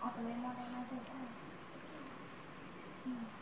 あ上までなでたい。うん